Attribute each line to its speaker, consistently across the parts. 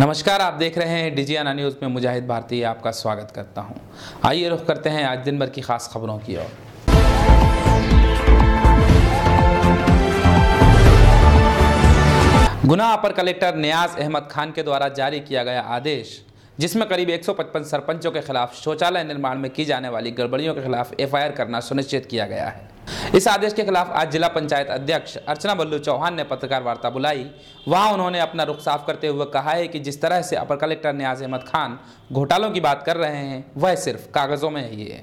Speaker 1: नमस्कार, आप देख रहे हैं डिजियाना न्यूज़ में मुजाहिद भारती आपका स्वागत करता हूँ। आइए रुख करते हैं आज दिन भर की खास खबरों की ओर। गुना अपर कलेक्टर नियाज अहमद खान के द्वारा जारी किया गया आदेश, जिसमें करीब 155 सरपंचों के खिलाफ शौचालय निर्माण में की जाने वाली गड़बड़ियों के खिलाफ एफआईआर करना सुनिश्चित किया गया है। इस आदेश के खिलाफ आज जिला पंचायत अध्यक्ष अर्चना बल्लू चौहान ने पत्रकार वार्ता बुलाई। वहाँ उन्होंने अपना रुख साफ़ करते हुए कहा है कि जिस तरह से अपर कलेक्टर न्याज अहमद खान घोटालों की बात कर रहे हैं, वह सिर्फ़ कागजों में ही है,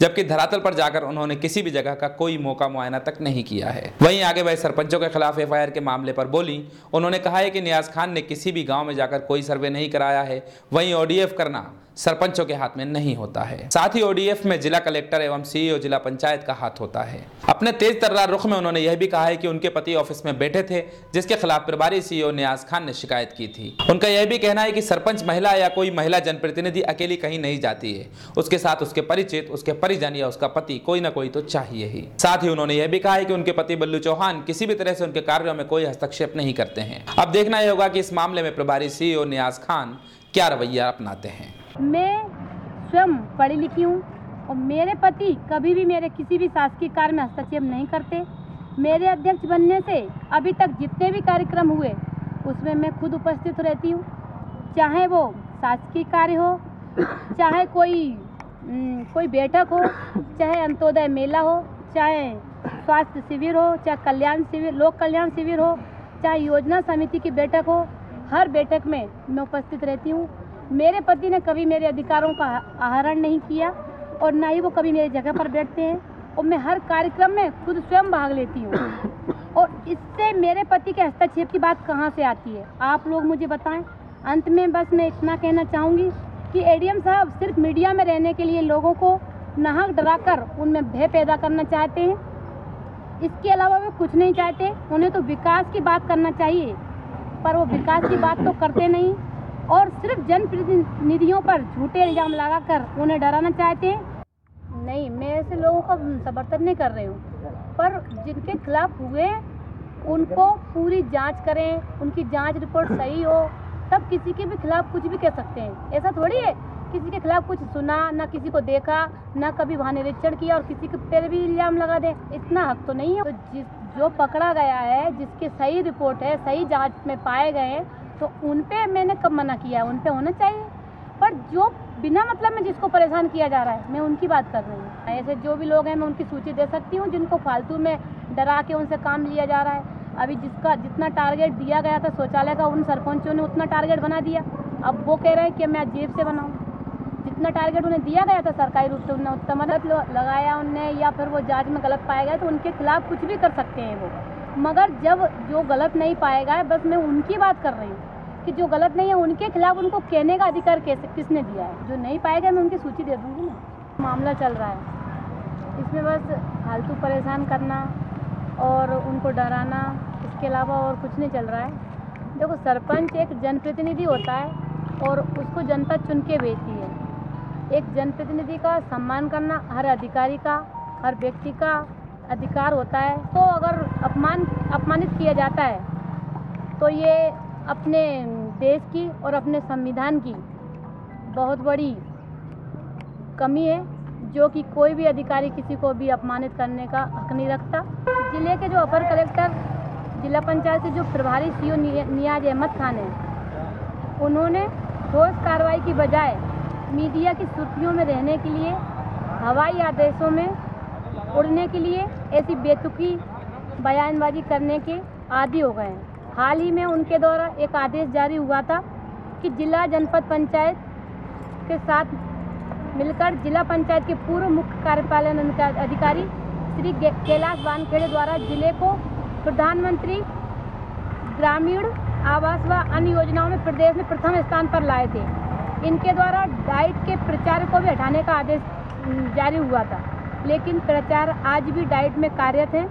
Speaker 1: जबकि धरातल पर जाकर उन्होंने किसी भी जगह का कोई मौका मुआयना तक नहीं किया है। वहीं आगे वह सरपंचों के खिलाफ एफआईआर के मामले पर बोली, उन्होंने कहा है कि नियाज खान ने किसी भी गाँव में जाकर कोई सर्वे नहीं कराया है, वहीं ओडीएफ करना सरपंचों के हाथ में नहीं होता है। साथ ही ओडीएफ में जिला कलेक्टर एवं सीईओ जिला पंचायत का हाथ होता है। अपने तेज तर्रार रुख में उन्होंने यह भी कहा है कि उनके पति ऑफ़िस में बैठे थे, जिसके खिलाफ प्रभारी सीईओ नियाज खान ने शिकायत की थी। उनका यह भी कहना है कि सरपंच महिला या कोई महिला जनप्रतिनिधि अकेली कहीं नहीं जाती है। उसके साथ उसके परिचित, उसके परिजन या उसका पति कोई ना कोई तो चाहिए ही। साथ ही उन्होंने यह भी कहा है कि उनके पति बल्लू चौहान किसी भी तरह से उनके कार्यों में कोई हस्तक्षेप नहीं करते हैं। अब देखना यह होगा कि इस मामले में प्रभारी सीईओ नियाज खान क्या रवैया अपनाते हैं।
Speaker 2: मैं स्वयं पढ़ी लिखी हूँ और मेरे पति कभी भी मेरे किसी भी शासकीय कार्य में हस्तक्षेप नहीं करते। मेरे अध्यक्ष बनने से अभी तक जितने भी कार्यक्रम हुए, उसमें मैं खुद उपस्थित रहती हूँ। चाहे वो शासकीय कार्य हो, चाहे कोई कोई बैठक हो, चाहे अंत्योदय मेला हो, चाहे स्वास्थ्य शिविर हो, चाहे कल्याण शिविर, लोक कल्याण शिविर हो, चाहे योजना समिति की बैठक हो, हर बैठक में मैं उपस्थित रहती हूँ। मेरे पति ने कभी मेरे अधिकारों का आहरण नहीं किया और ना ही वो कभी मेरी जगह पर बैठते हैं और मैं हर कार्यक्रम में खुद स्वयं भाग लेती हूँ। और इससे मेरे पति के हस्तक्षेप की बात कहाँ से आती है? आप लोग मुझे बताएँ। अंत में बस मैं इतना कहना चाहूँगी कि एडीएम साहब सिर्फ़ मीडिया में रहने के लिए लोगों को नाहक डराकर उनमें भय पैदा करना चाहते हैं। इसके अलावा वे कुछ नहीं चाहते। उन्हें तो विकास की बात करना चाहिए। पर वो विकास की बात तो करते नहीं। और सिर्फ़ जनप्रतिनिधियों पर झूठे इल्ज़ाम लगाकर उन्हें डराना चाहते हैं? नहीं, मैं ऐसे लोगों का समर्थन नहीं कर रही हूँ। पर जिनके खिलाफ हुए उनको पूरी जाँच करें, उनकी जाँच रिपोर्ट सही हो, तब किसी के भी खिलाफ कुछ भी कह सकते हैं। ऐसा थोड़ी है? किसी के खिलाफ कुछ सुना, ना किसी को देखा, ना कभी वहाँ निरीक्षण किया और किसी के पर भी इल्ज़ाम लगा दें। इतना हक तो नहीं है। तो जिस, जो पकड़ा गया है, जिसके सही रिपोर्ट है, सही जाँच में पाए गए हैं तो उन पे मैंने कब मना किया? है उन पे होना चाहिए। पर जो बिना मतलब में जिसको परेशान किया जा रहा है, मैं उनकी बात कर रही हूँ। ऐसे जो भी लोग हैं, मैं उनकी सूची दे सकती हूँ, जिनको फालतू में डरा के उनसे काम लिया जा रहा है। अभी जिसका जितना टारगेट दिया गया था, शौचालय का, उन सरपंचों ने उतना टारगेट बना दिया। अब वो कह रहे हैं कि मैं जेब से बनाऊँ। जितना टारगेट उन्हें दिया गया था सरकारी रूप से उन्हें उतना मदद लगाया उनने, या फिर वो जाँच में गलत पाया गया तो उनके खिलाफ कुछ भी कर सकते हैं वो। मगर जब जो गलत नहीं पाएगा, बस मैं उनकी बात कर रही हूँ कि जो गलत नहीं है, उनके खिलाफ उनको कहने का अधिकार कैसे, किसने दिया है? जो नहीं पाएगा, मैं उनकी सूची दे दूँगी ना। मामला चल रहा है। इसमें बस फालतू परेशान करना और उनको डराना, इसके अलावा और कुछ नहीं चल रहा है। देखो, सरपंच एक जनप्रतिनिधि होता है और उसको जनता चुन के भेजती है। एक जनप्रतिनिधि का सम्मान करना, हर अधिकारी का, हर व्यक्ति का अधिकार होता है तो अगर अपमान, अपमानित किया जाता है तो ये अपने देश की और अपने संविधान की बहुत बड़ी कमी है, जो कि कोई भी अधिकारी किसी को भी अपमानित करने का हक नहीं रखता। ज़िले के जो अपर कलेक्टर, जिला पंचायत के जो प्रभारी सीओ नियाज अहमद खान हैं, उन्होंने ठोस कार्रवाई की बजाय मीडिया की सुर्खियों में रहने के लिए हवाई आदेशों में उड़ने के लिए ऐसी बेतुकी बयानबाजी करने के आदि हो गए हैं। हाल ही में उनके द्वारा एक आदेश जारी हुआ था कि जिला जनपद पंचायत के साथ मिलकर जिला पंचायत के पूर्व मुख्य कार्यपालन अधिकारी श्री कैलाश वानखेड़े द्वारा ज़िले को प्रधानमंत्री ग्रामीण आवास व अन्य योजनाओं में प्रदेश में प्रथम स्थान पर लाए थे। इनके द्वारा डाइट के प्रचार को भी हटाने का आदेश जारी हुआ था। लेकिन प्रचार आज भी डाइट में कार्यरत है,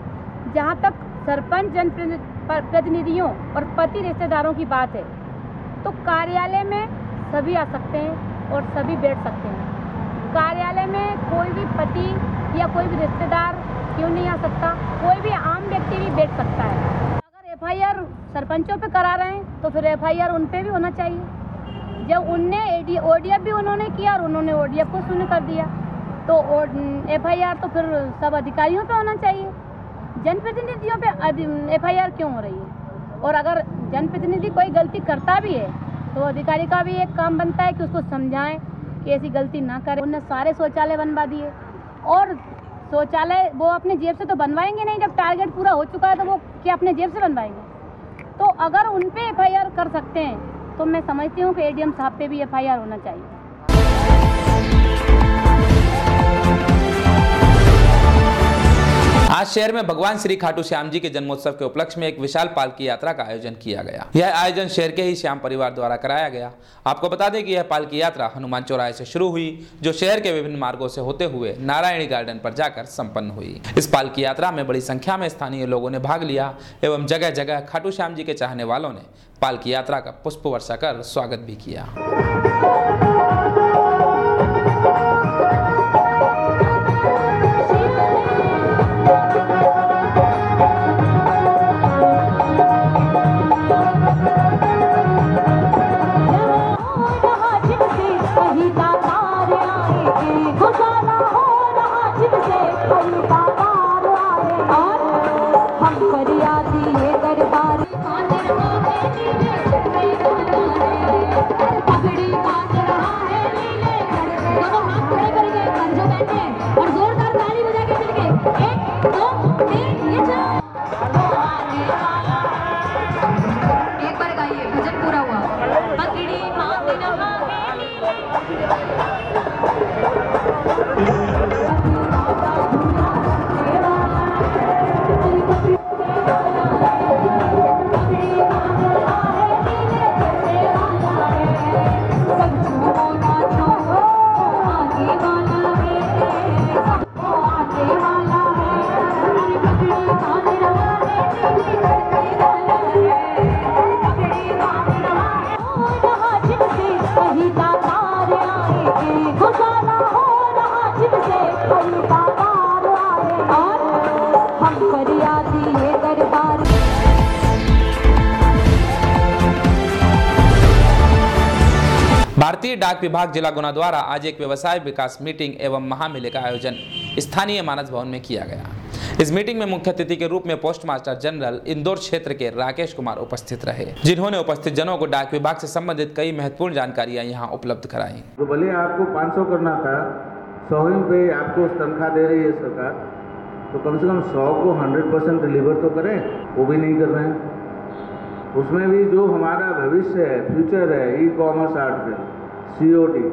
Speaker 2: जहाँ तक सरपंच जन प्रतिनिधियों और पति रिश्तेदारों की बात है। तो कार्यालय में सभी आ सकते हैं और सभी बैठ सकते हैं। कार्यालय में कोई भी पति या कोई भी रिश्तेदार क्यों नहीं आ सकता? कोई भी आम व्यक्ति भी बैठ सकता है। अगर एफआईआर सरपंचों पे करा रहे हैं तो फिर एफआईआर उन पे भी होना चाहिए। जब उनने ओडीएफ भी उन्होंने किया और उन्होंने ओडीएफ को शून्य कर दिया तो एफ़ एफआईआर तो फिर सब अधिकारियों पे होना चाहिए। जनप्रतिनिधियों पे एफआईआर क्यों हो रही है? और अगर जनप्रतिनिधि कोई गलती करता भी है तो अधिकारी का भी एक काम बनता है कि उसको समझाएँ कि ऐसी गलती ना करें। उनने सारे शौचालय बनवा दिए। और शौचालय वो अपने जेब से तो बनवाएँगे नहीं, जब टारगेट पूरा हो चुका है तो वो क्या अपने जेब से बनवाएँगे? तो अगर उन पर एफ़ कर सकते हैं तो मैं समझती हूँ कि एडीएम साहब पे भी एफआईआर होना चाहिए।
Speaker 1: शहर में भगवान श्री खाटू श्याम जी के जन्मोत्सव के उपलक्ष्य में एक विशाल पालकी यात्रा का आयोजन किया गया। यह आयोजन शहर के ही श्याम परिवार द्वारा कराया गया। आपको बता दें कि यह पालकी यात्रा हनुमान चौराहे से शुरू हुई, जो शहर के विभिन्न मार्गो से होते हुए नारायणी गार्डन पर जाकर संपन्न हुई। इस पालकी यात्रा में बड़ी संख्या में स्थानीय लोगों ने भाग लिया एवं जगह जगह खाटू श्याम जी के चाहने वालों ने पालकी यात्रा का पुष्प वर्षा कर स्वागत भी किया। डाक विभाग जिला गुना द्वारा आज एक व्यवसाय विकास मीटिंग एवं महामेले का आयोजन स्थानीय मानस भवन में किया गया। इस मीटिंग में मुख्य अतिथि के रूप में पोस्ट मास्टर जनरल इंदौर क्षेत्र के राकेश कुमार उपस्थित रहे, जिन्होंने उपस्थित जनों को डाक विभाग से संबंधित कई महत्वपूर्ण जानकारियाँ यहाँ उपलब्ध कराई।
Speaker 3: तो भले आपको 500 करना था, सौ पे आपको तनख्वाह दे रही है सरकार तो कम से कम सौ को 100 परसेंट डिलीवर तो करें, वो भी नहीं कर रहे हैं। उसमें भी जो हमारा भविष्य है, फ्यूचर है ई कॉमर्स आर्ट में सी ओ डी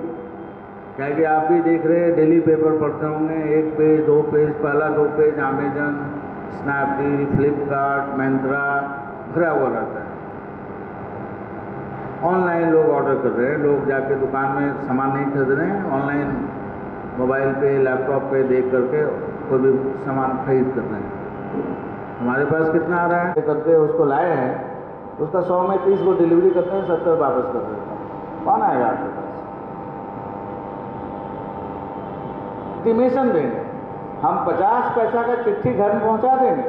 Speaker 3: क्या कि आप भी देख रहे हैं डेली पेपर पढ़ते होंगे। एक पेज दो पेज पहला दो page Amazon Snapdeal Flipkart Myntra भरा हुआ रहता है। ऑनलाइन लोग ऑर्डर कर रहे हैं। लोग जाके दुकान में सामान नहीं खरीद रहे हैं। ऑनलाइन मोबाइल पे लैपटॉप पे देख करके कोई भी सामान खरीद कर रहे हैं। हमारे पास कितना आ रहा है? करके उसको लाए हैं। उसका सौ में तीस को डिलीवरी करते हैं, सत्तर वापस कर देते हैं। कौन आएगा आपके पास इंटीमेशन देंगे। हम पचास पैसा का चिट्ठी घर में पहुँचा देंगे।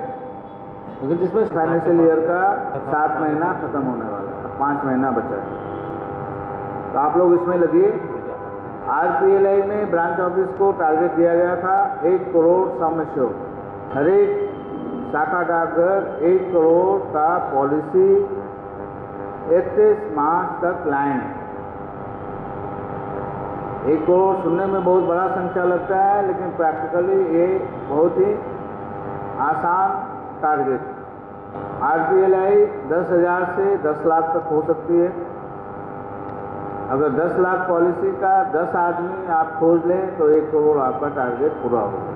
Speaker 3: लेकिन जिसमें फाइनेंशियल ईयर का सात महीना खत्म होने वाला है, पाँच महीना बचा है। तो आप लोग इसमें लगिए। आर पी एल आई में ब्रांच ऑफ़िस को टारगेट दिया गया था, एक करोड़ सम हर एक शाखा डाकघर एक करोड़ का पॉलिसी इकतीस मार्च तक लाएँ एक करोड़ सुनने में बहुत बड़ा संख्या लगता है, लेकिन प्रैक्टिकली ये बहुत ही आसान target R P L I दस हज़ार से दस लाख तक हो सकती है। अगर दस लाख पॉलिसी का दस आदमी आप खोज लें तो एक करोड़ आपका टारगेट पूरा होगा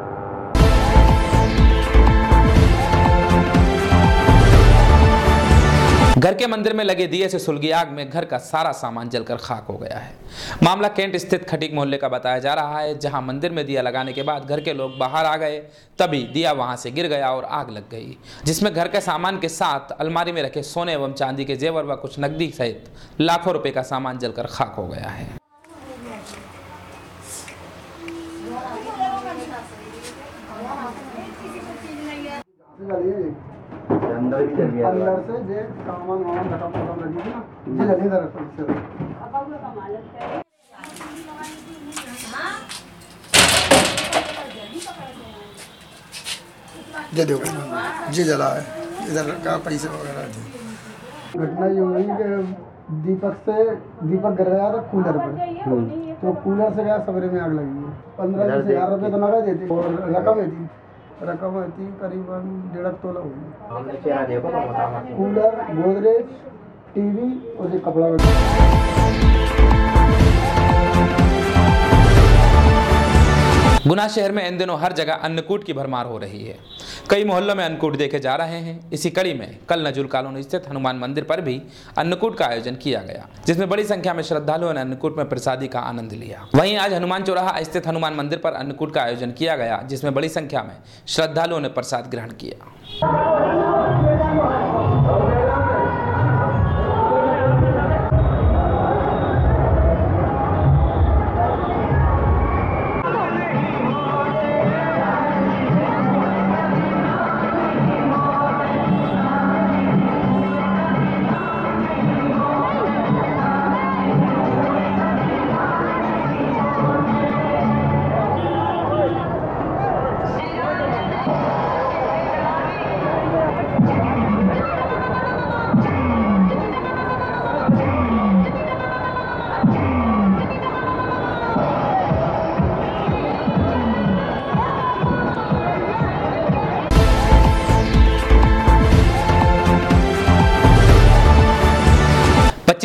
Speaker 1: घर के मंदिर में लगे दिए से सुलगी आग में घर का सारा सामान जलकर खाक हो गया है। मामला कैंट स्थित खटीक मोहल्ले का बताया जा रहा है, जहाँ मंदिर में दिया लगाने के बाद घर के लोग बाहर आ गए, तभी दिया वहाँ से गिर गया और आग लग गई, जिसमें घर के सामान के साथ अलमारी में रखे सोने एवं चांदी के जेवर व कुछ नकदी सहित लाखों रुपये का सामान जलकर खाक हो गया है।
Speaker 4: अंदर
Speaker 5: से जे सामान वामान खत्म खत्म लगी थी ना? लगे
Speaker 6: देखो ये जला है। इधर का पैसे वगैरह थे
Speaker 5: घटना ये हुई कि दीपक से दीपक गिर गया था कूलर पर तो कूलर से गया सवेरे में आग लगी। है पंद्रह हज़ार रुपये तो नगद देती और रकम है थी रकम है थी करीबन डेढ़ तोला हुई
Speaker 4: हमने चेहरा देखो तो मत
Speaker 5: कूलर गोदरेज टीवी और कपड़ा
Speaker 1: गुना शहर में इन दिनों हर जगह अन्नकूट की भरमार हो रही है। कई मोहल्लों में अन्नकूट देखे जा रहे हैं। इसी कड़ी में कल नजुल कॉलोनी स्थित हनुमान मंदिर पर भी अन्नकूट का आयोजन किया गया, जिसमें बड़ी संख्या में श्रद्धालुओं ने अन्नकूट में प्रसादी का आनंद लिया। वहीं आज हनुमान चौराहा स्थित हनुमान मंदिर पर अन्नकूट का आयोजन किया गया, जिसमें बड़ी संख्या में श्रद्धालुओं ने प्रसाद ग्रहण किया।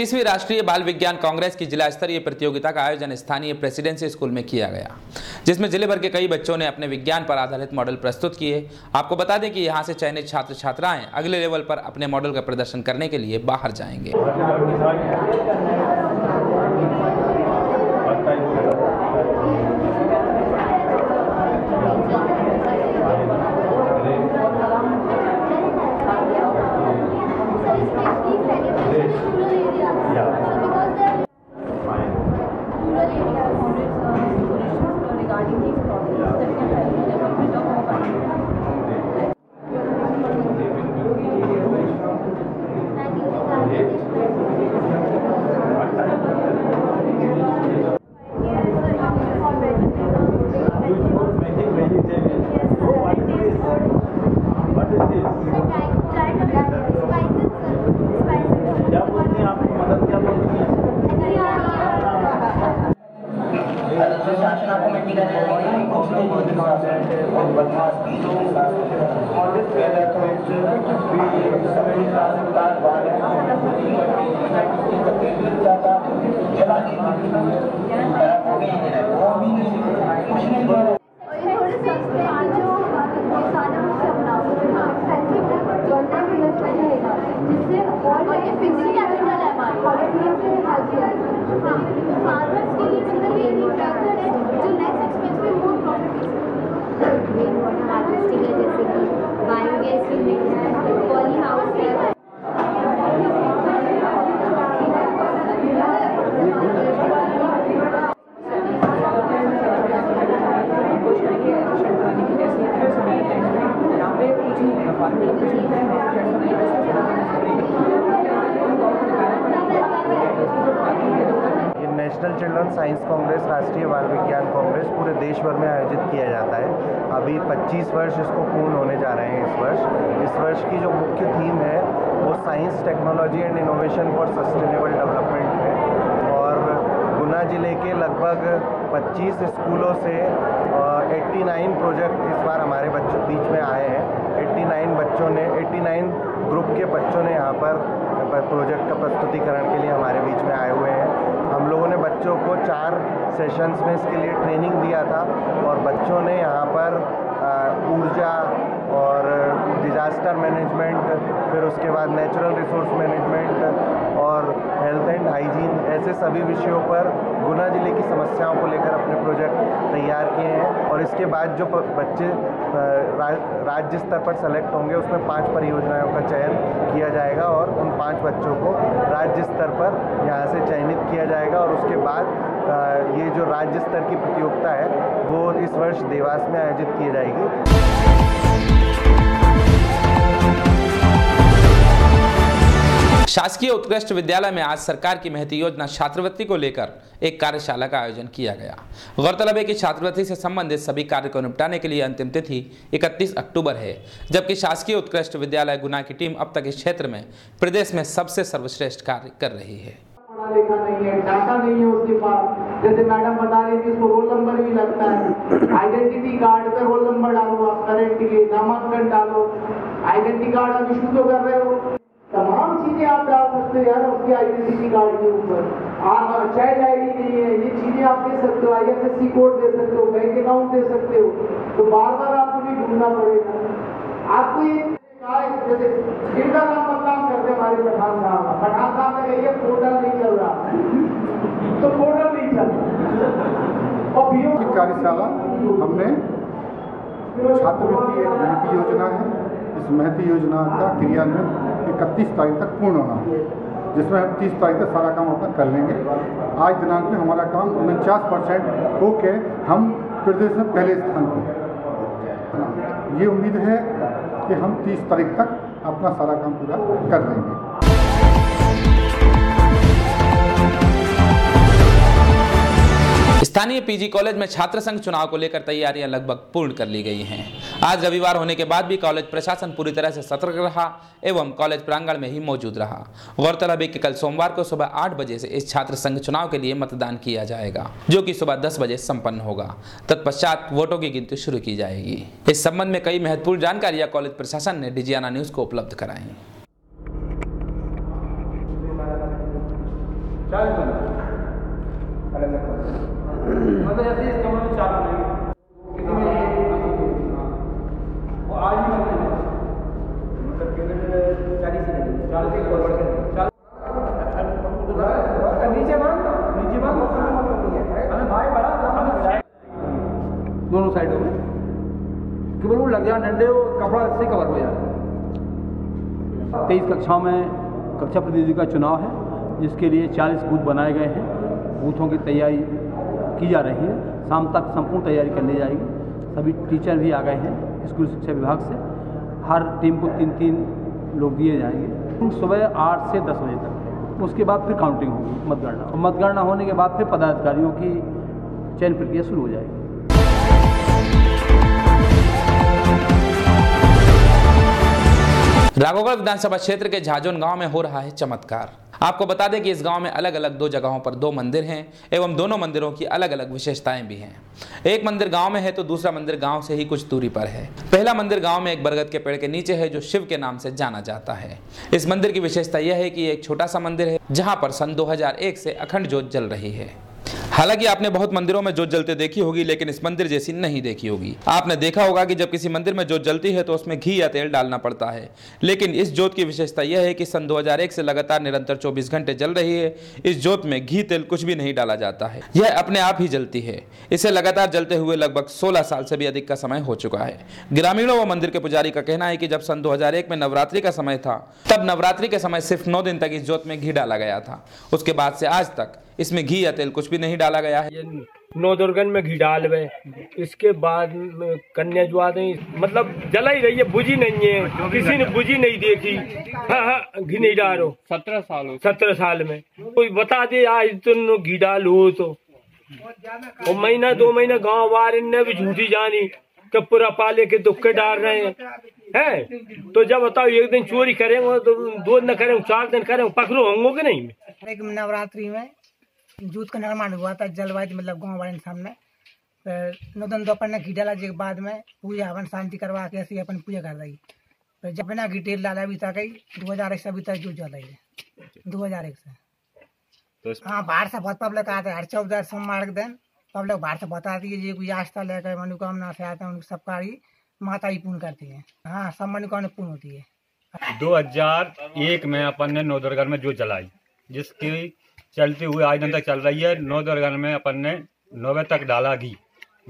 Speaker 1: पच्चीसवीं राष्ट्रीय बाल विज्ञान कांग्रेस की जिला स्तरीय प्रतियोगिता का आयोजन स्थानीय प्रेसिडेंसी स्कूल में किया गया, जिसमें ज़िले भर के कई बच्चों ने अपने विज्ञान पर आधारित मॉडल प्रस्तुत किए। आपको बता दें कि यहाँ से चयनित छात्र छात्राएँ अगले लेवल पर अपने मॉडल का प्रदर्शन करने के लिए बाहर जाएँगे।
Speaker 7: Regarding these problems that can help development of
Speaker 8: national children science congress राष्ट्रीय बाल विज्ञान कांग्रेस पूरे देश भर में आयोजित किया जाता है। अभी 25 वर्ष इसको पूर्ण होने जा रहे हैं इस वर्ष। इस वर्ष की जो मुख्य थीम है वो science technology and innovation for sustainable development है। और गुना ज़िले के लगभग 25 स्कूलों से अ, 89 प्रोजेक्ट इस बार हमारे बच्चों बीच में आए हैं। 89 बच्चों ने 89 ग्रुप के बच्चों ने यहाँ पर प्रोजेक्ट का प्रस्तुतिकरण के लिए हमारे बीच में आए हुए हैं। बच्चों को चार सेशंस में इसके लिए ट्रेनिंग दिया था और बच्चों ने यहाँ पर ऊर्जा और डिजास्टर मैनेजमेंट फिर उसके बाद नेचुरल रिसोर्स मैनेजमेंट और हेल्थ एंड हाइजीन ऐसे सभी विषयों पर गुना ज़िले की समस्याओं को लेकर अपने प्रोजेक्ट तैयार किए हैं और इसके बाद जो बच्चे राज्य स्तर पर सेलेक्ट होंगे, उसमें पाँच परियोजनाओं का चयन किया जाएगा और उन पाँच बच्चों को राज्य स्तर पर यहाँ से चयनित किया जाएगा और उसके बाद ये जो राज्य स्तर की प्रतियोगिता है, वो इस वर्ष देवास में आयोजित की जाएगी।
Speaker 1: शासकीय उत्कृष्ट विद्यालय में आज सरकार की महती योजना छात्रवृत्ति को लेकर एक कार्यशाला का आयोजन किया गया। गौरतलब है कि छात्रवृत्ति से संबंधित सभी कार्य को निपटाने के लिए अंतिम तिथि 31 अक्टूबर है, जबकि शासकीय उत्कृष्ट विद्यालय गुना की टीम अब तक इस क्षेत्र में प्रदेश में सबसे सर्वश्रेष्ठ कार्य कर रही है।
Speaker 9: डाटा नहीं है उसके पास। जैसे मैडम बता रही थी उसको रोल नंबर भी लगता है। आइडेंटिटी कार्ड पे रोल नंबर डालो आप करेंट के नामांकन डालो। कार्ड आप इशू तो कर रहे हो। तमाम चीज़ें आप डाल सकते हो यार, उसके आइडेंटिटी कार्ड के ऊपर। आप चाइल्ड आईडी नहीं है ये चीज़ें आप दे सकते हो आईएफएससी कोड दे सकते हो बैंक अकाउंट दे सकते हो। तो बार बार आपको भी ढूंढना पड़ेगा। आपको ये जैसे नाम बदनाम करते हमारे पठान साहब। पठान साहब ने कही पोर्टल नहीं चल रहा। तो पोर्टल नहीं चल रहा। और
Speaker 10: कार्यशाला हमने छात्रवृत्ति एक महती योजना है। इस महती योजना का क्रियान्वयन इकतीस तारीख तक पूर्ण होना। है जिसमें हम तीस तारीख तक सारा काम अपना कर लेंगे। आज दिनांक में हमारा काम उनचास परसेंट हो के हम प्रदेश में पहले स्थान पर ये उम्मीद है कि हम तीस तारीख तक अपना सारा काम पूरा कर लेंगे।
Speaker 1: स्थानीय पीजी कॉलेज में छात्र संघ चुनाव को लेकर तैयारियाँ लगभग पूर्ण कर ली गई हैं। आज रविवार होने के बाद भी कॉलेज प्रशासन पूरी तरह से सतर्क रहा एवं कॉलेज प्रांगण में ही मौजूद रहा। गौरतलब है कि कल सोमवार को सुबह आठ बजे से इस छात्र संघ चुनाव के लिए मतदान किया जाएगा, जो कि सुबह दस बजे संपन्न होगा। तत्पश्चात वोटों की गिनती शुरू की जाएगी। इस संबंध में कई महत्वपूर्ण जानकारियाँ कॉलेज प्रशासन ने डिजियाना न्यूज़ को उपलब्ध कराई।
Speaker 9: मतलब जैसे इस कमरे में चालू नहीं। किसी में वो आज ही मतलब मतलब केवल चालीस ही नहीं चालीस ही फॉरवर्ड कर नीचे मान नीचे मान हमें भाई बड़ा दोनों साइडों में। केवल वो लग जाए डंडे वो कपड़ा से कवर हो जाए तेईस कक्षाओं में कक्षा प्रतिनिधि का चुनाव है जिसके लिए 40 बूथ बनाए गए हैं। बूथों की तैयारी की जा रही है। शाम तक संपूर्ण तैयारी कर ली जाएगी। सभी टीचर भी आ गए हैं स्कूल शिक्षा विभाग से। हर टीम को तीन तीन लोग दिए जाएँगे। सुबह आठ से दस बजे तक। उसके बाद फिर काउंटिंग होगी, मतगणना। मतगणना होने के बाद फिर पदाधिकारियों की चयन प्रक्रिया शुरू हो जाएगी।
Speaker 1: राघोगढ़ विधानसभा क्षेत्र के झाजोन गाँव में हो रहा है चमत्कार। आपको बता दें कि इस गाँव में अलग अलग दो जगहों पर दो मंदिर हैं एवं दोनों मंदिरों की अलग अलग विशेषताएँ भी हैं। एक मंदिर गाँव में है तो दूसरा मंदिर गाँव से ही कुछ दूरी पर है। पहला मंदिर गाँव में एक बरगद के पेड़ के नीचे है जो शिव के नाम से जाना जाता है। इस मंदिर की विशेषता यह है कि एक छोटा सा मंदिर है जहाँ पर सन 2001 से अखंड जोत जल रही है। हालाँकि आपने बहुत मंदिरों में जोत जलते देखी होगी, लेकिन इस मंदिर जैसी नहीं देखी होगी। आपने देखा होगा कि जब किसी मंदिर में जोत जलती है तो उसमें घी या तेल डालना पड़ता है। लेकिन इस जोत की विशेषता यह है कि सन 2001 से लगातार निरंतर 24 घंटे जल रही है। इस जोत में घी, तेल कुछ भी नहीं डाला जाता है। यह अपने आप ही जलती है। इसे लगातार जलते हुए लगभग 16 साल से भी अधिक का समय हो चुका है। ग्रामीणों व मंदिर के पुजारी का कहना है कि जब सन 2001 में नवरात्रि का समय था, तब नवरात्रि के समय सिर्फ़ नौ दिन तक इस जोत में घी डाला गया था। उसके बाद से आज तक इसमें घी या तेल कुछ भी नहीं डाला गया है।
Speaker 11: नौ दुर्गन में घी डालवे इसके बाद कन्या जो आते हैं मतलब जला ही रही है बुझी नहीं है। किसी ने बुझी नहीं देखी। हाँ हाँ घी नहीं डालो सत्रह साल सत्रह साल में। कोई बता दे आज तुम घी डालो तो। और महीना दो महीना गाँव वाले ने भी झूठी जानी कि पूरा पाले के दुक्के डाल रहे हैं। है? तो जब बताओ एक दिन चोरी करेंगे तो दो दिन करेंगे चार दिन करेंगे पकड़ो होंगे कि नहीं?
Speaker 12: नवरात्रि में जूत का निर्माण हुआ था जलवायु मतलब गाँव वाले सामने। फिर नौदन दोपहर ने घी डाला के बाद में पूजा अपन शांति करवा के ऐसे अपन पूजा कर रही फिर जब बिना घी तेल डाला अभी तक दो हज़ार एक से अभी तक जूत जल रही है। दो हज़ार एक से। हाँ बाहर से बहुत पब्लिक आते हैं हर चौदह सोमवार के दिन पब्लिक बाहर से बहुत आती है जो कोई आस्था लेकर मनोकामना से आते हैं उनकी सबका ही माता ही पूर्ण करती है। हाँ सब मनोकामना पूर्ण होती है।
Speaker 13: 2001 में अपन ने नौदरगढ़ में जो जलाई जिसकी चलती हुए आज दिन तक चल रही है। नौ नौदरगढ़ में अपन ने नौवे तक डाला घी,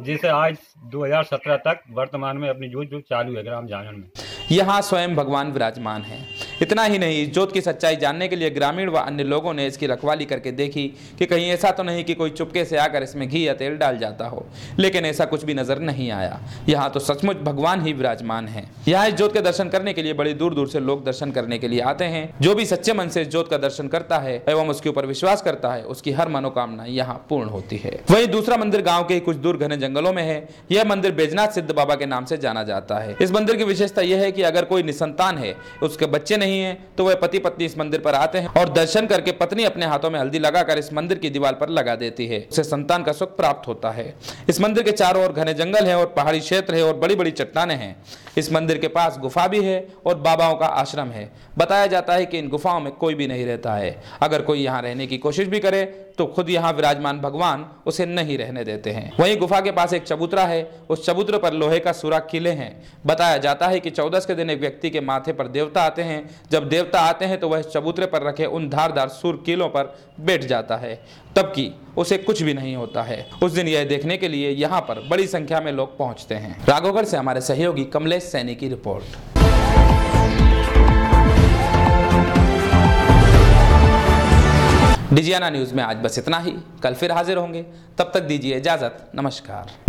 Speaker 13: जिसे आज 2017 तक वर्तमान में अपनी जो जो चालू है ग्राम जागरण में।
Speaker 1: यहाँ स्वयं भगवान विराजमान है। इतना ही नहीं इस जोत की सच्चाई जानने के लिए ग्रामीण व अन्य लोगों ने इसकी रखवाली करके देखी कि कहीं ऐसा तो नहीं कि कोई चुपके से आकर इसमें घी या तेल डाल जाता हो, लेकिन ऐसा कुछ भी नज़र नहीं आया। यहाँ तो सचमुच भगवान ही विराजमान है। यहाँ इस जोत के दर्शन करने के लिए बड़ी दूर दूर से लोग दर्शन करने के लिए आते हैं। जो भी सच्चे मन से इस जोत का दर्शन करता है, एवं उसके ऊपर विश्वास करता है, उसकी हर मनोकामना यहाँ पूर्ण होती है। वही दूसरा मंदिर गाँव के कुछ दूर घने जंगलों में है। यह मंदिर बैजनाथ सिद्ध बाबा के नाम से जाना जाता है। इस मंदिर की विशेषता यह है कि अगर कोई निसंतान है, उसके बच्चे नहीं है तो वह पति पत्नी इस मंदिर पर आते हैं और दर्शन करके पत्नी अपने हाथों में हल्दी लगाकर इस मंदिर की दीवार पर लगा देती है। उसे संतान का सुख प्राप्त होता है। इस मंदिर के चारों ओर घने जंगल है और पहाड़ी क्षेत्र है और बड़ी बड़ी चट्टाने हैं। इस मंदिर के पास गुफा भी है और बाबाओं का आश्रम है। बताया जाता है कि इन गुफाओं में कोई भी नहीं रहता है। अगर कोई यहाँ रहने की कोशिश भी करे तो खुद यहाँ विराजमान भगवान उसे नहीं रहने देते हैं। वहीं गुफा के पास एक चबूतरा है। उस चबूतरे पर लोहे का सुराख किले हैं। बताया जाता है कि चौदस के दिन एक व्यक्ति के माथे पर देवता आते हैं। जब देवता आते हैं तो वह चबूतरे पर रखे उन धारदार सुर किलों पर बैठ जाता है। तब की उसे कुछ भी नहीं होता है। उस दिन यह देखने के लिए यहाँ पर बड़ी संख्या में लोग पहुँचते हैं। राघोगढ़ से हमारे सहयोगी कमलेश सैनी की रिपोर्ट। डिजियाना न्यूज़ में आज बस इतना ही। कल फिर हाजिर होंगे। तब तक दीजिए इजाज़त। नमस्कार।